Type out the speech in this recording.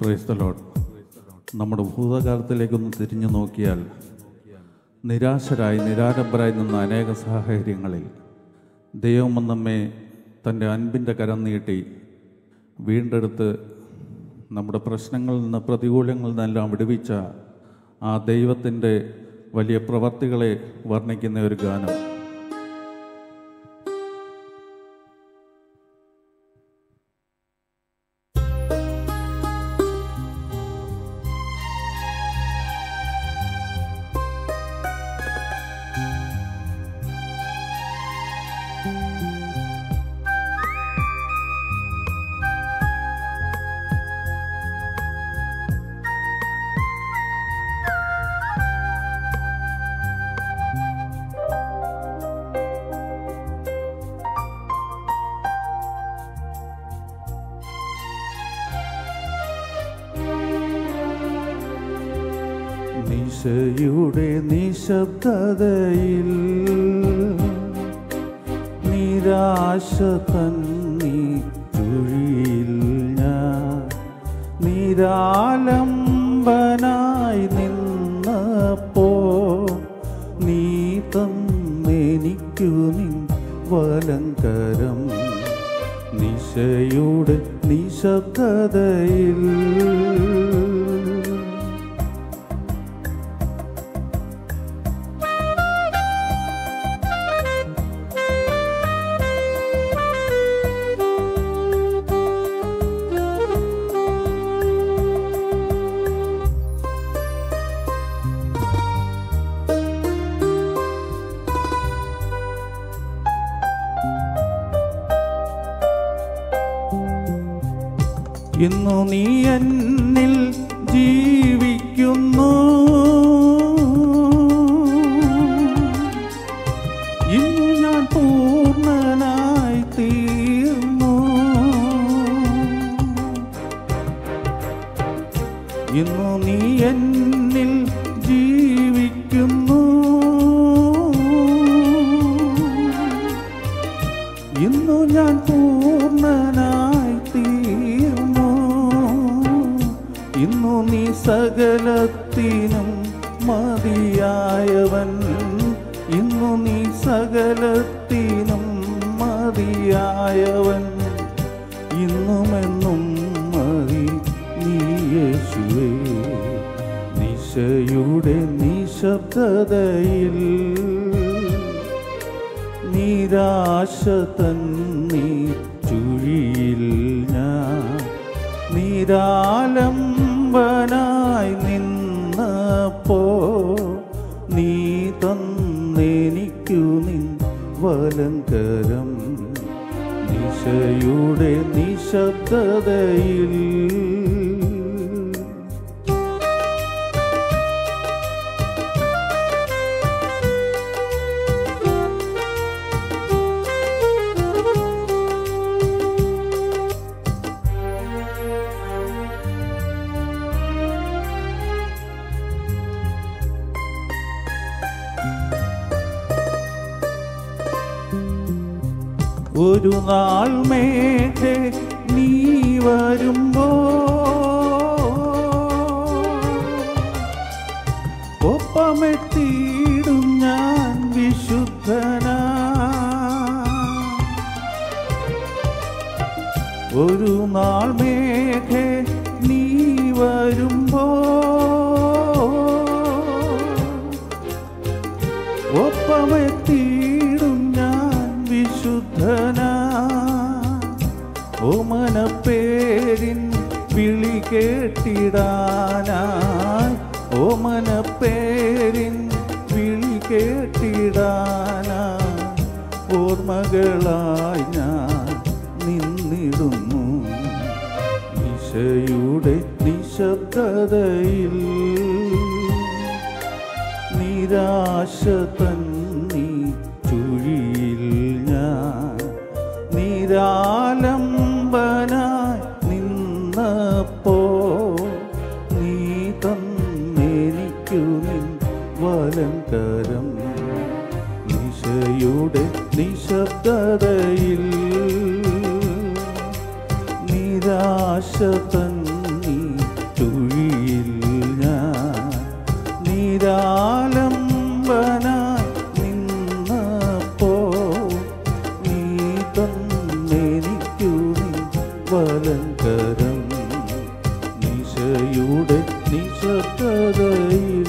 Price load നമ്മുടെ ഭൂതകാലത്തിലേക്കൊന്ന് തിരിഞ്ഞു നോക്കിയാൽ നിരാശരായി നിരാരംഭരായി നിന്ന അനേക സാഹചര്യങ്ങളിൽ ദൈവം നമ്മെ തന്റെ അൻപിന്റെ കരം നീട്ടി വീണ്ടെടുത്ത് നമ്മുടെ പ്രശ്നങ്ങളിൽ നിന്ന് പ്രതികൂലങ്ങളിൽ നിന്നെല്ലാം വിടുവിച്ച ആ ദൈവത്തിന്റെ വലിയ പ്രവർത്തികളെ വർണിക്കുന്ന ഒരു ഗാനം. നിശയുടെ നിശബ്ദതയിൽ നിരാശ തന്നി ചുഴിയിൽ ഞാൻ നിരാലംബനായി നിന്നപ്പോ നീ തന്നെനിക്കു നിൻ വലങ്കരം നിശയുടെ നിശബ്ദതയിൽ ഇന്നു നീ എന്നിൽ ജീവിക്കുന്നു. നീ എന്നിൽ ജീവിക്കുന്നു. ഞാൻ നീ സകലത്തിനും മതിയായവൻ. ഇന്നു നീ സകലത്തിനും മതിയായവൻ. ഇന്നുമെന്നും മതി നീ യേശുവേ. നിശയുടെ നിശബ്ദതയിൽ നിരാശ തന്നി ചുഴിയിൽ ഞാൻ. നിരാലംബനായി നിശബ്ദതയിൽ ഒരു നാൾ മേഘെ നീ വരുമ്പോ. ഒപ്പമെത്തിയിടും ഞാൻ വിശുദ്ധനാ. ഒരു നാൾ മേഘെ നീ വരുമ്പോ. ഓമനപ്പേരിൻ വിളി കേട്ടിടാനായി. ഓമനപ്പേരിൻ വിളി കേട്ടിടാനായി. ഓർമ്മകളായി ഞാൻ നിന്നിടുന്നു. നിശയുടെ നിശബ്ദതയിൽ നിരാശ വന്നപ്പോ നീ തന്നെനിക്കു നിൻ വലങ്കരം. നിശയുടെ നിശബ്ദതയിൽ നിരാശ തന്നി ചുഴിയിൽ ഞാൻ. നിരാലംബന നിന്നപ്പോ നിശയുടെ നിശബ്ദതയിൽ